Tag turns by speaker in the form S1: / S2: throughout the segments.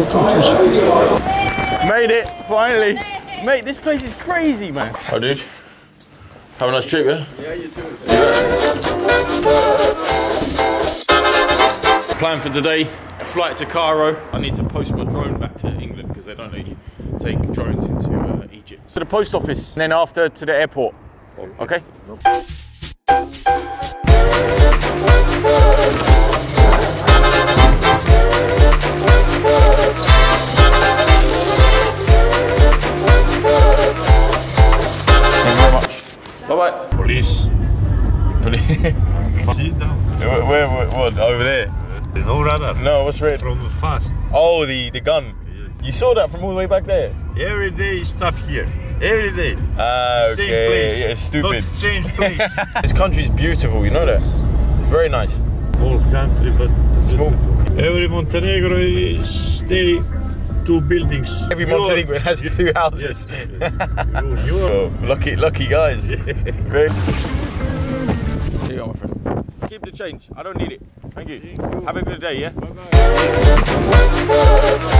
S1: Welcome to Egypt.
S2: Made it, finally. Mate, this place is crazy, man. Oh, dude. Have a nice trip, yeah? Yeah, you too. Plan for today, a flight to Cairo. I need to post my drone back to England because they don't let you take drones into uh, Egypt. To the post office, and then after to the airport. Okay? Thank
S3: Police.
S2: Police.
S3: See now.
S2: where, where, where, what, over there?
S3: No radar.
S2: No, what's red?
S3: From fast.
S2: Oh, the, the gun. You saw that from all the way back there?
S3: Every day stuff here. Every day.
S2: Ah,
S3: Same
S2: okay.
S3: place.
S2: Yeah, it's stupid.
S3: Not change place.
S2: this country's beautiful, you know that? It's very nice.
S3: Small country, but
S2: Small.
S3: Every Montenegro is stay two buildings.
S2: Every
S3: You
S2: Montenegro has
S3: you-
S2: two houses.
S3: Yes. you, you are.
S2: Oh, lucky, lucky guys. Very- Here you go, my friend. Keep the change. I don't need it. Thank you. Have a good day, yeah?
S4: I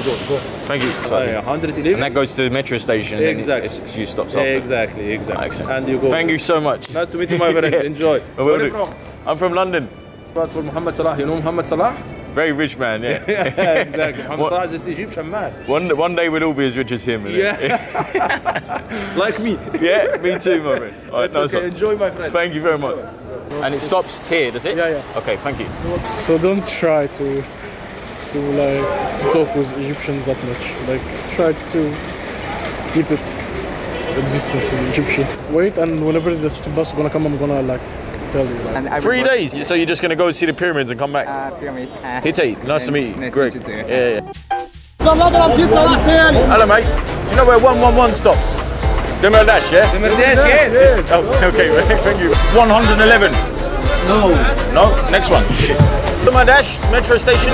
S1: Okay, go, go.
S2: Thank you.
S5: Uh,
S2: And that goes to the metro station. and then
S5: Exactly.
S2: It's a few stops after.
S5: Exactly, exactly.
S2: Excellent.
S5: And you go.
S2: Thank you so much.
S5: Nice to meet you, my friend.
S2: Yeah.
S5: Enjoy.
S2: I will
S5: Where are you
S2: do.
S5: from?
S2: I'm from London.
S5: Brought for Muhammad Salah. You know Muhammad Salah?
S2: Very rich man, yeah.
S5: yeah exactly. Muhammad
S2: What-
S5: Salah is this Egyptian man.
S2: One, one day we'll all be as rich as him.
S5: Yeah. like me.
S2: yeah, me too, my friend. All right,
S5: It's
S2: nice
S5: okay. Enjoy, my friend.
S2: Thank you very much. And it stops here, does it?
S1: Yeah, yeah.
S2: Okay, thank you.
S1: So don't try to to like talk with Egyptians that much. Like try to keep it a distance with Egyptians. Wait, and whenever the bus is gonna come, I'm gonna like tell you. Like,
S6: And
S2: Three days. So you're just gonna go see the pyramids and come back?
S6: Uh, pyramid. Uh,
S2: Hit nice to meet you.
S6: Nice to
S2: Great.
S6: meet you too.
S2: Yeah, yeah. Hello, mate. Do You know where 111 stops? Demirdash, yeah?
S5: Demirdash, yes.
S2: Oh, okay. Thank you. 111.
S5: No.
S2: No? Next one. Shit. Demirdash, metro station.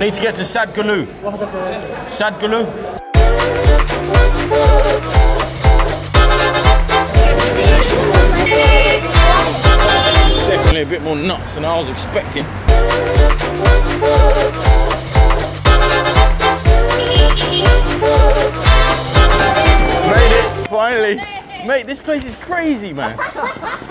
S2: Need to get to Sad Gulu. Sad Gulu. This definitely a bit more nuts than I was expecting. Mate, this place is crazy, man.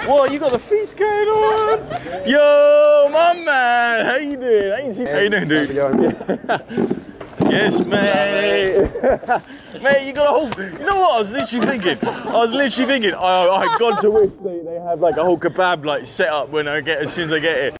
S2: Whoa, you got the feast going on. Yo, my man, how you doing? I ain't seen. How you doing, dude? yes, mate. mate, you got a whole. You know what? I was literally thinking. I was literally thinking. I, I had gone to wish they, they have like a whole kebab like set up when I get as soon as I get it.